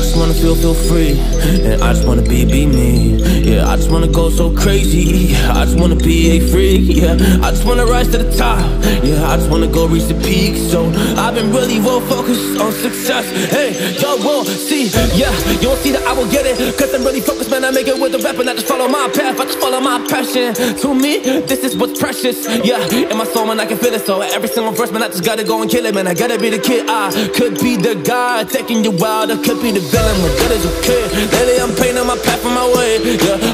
feel, feel free. And I just wanna be, be me. Yeah, I just wanna go so crazy. I just wanna be a freak. Yeah, I just wanna rise to the top. Yeah, I just wanna go reach the peak. So I've been really well focused on success. Hey, y'all will see. Yeah, you will see that I will get it. Cause I'm really focused, man. I make it with the rap and I just follow my path. I just follow my passion. To me, this is what's precious. Yeah, in my soul, man, I can feel it. So every single verse, man, I just gotta go and kill it, man. I gotta be the kid. I could be the guy taking you wild. I could be the villain. What good is a kid? Lately, I'm painting my path on my way. Yeah.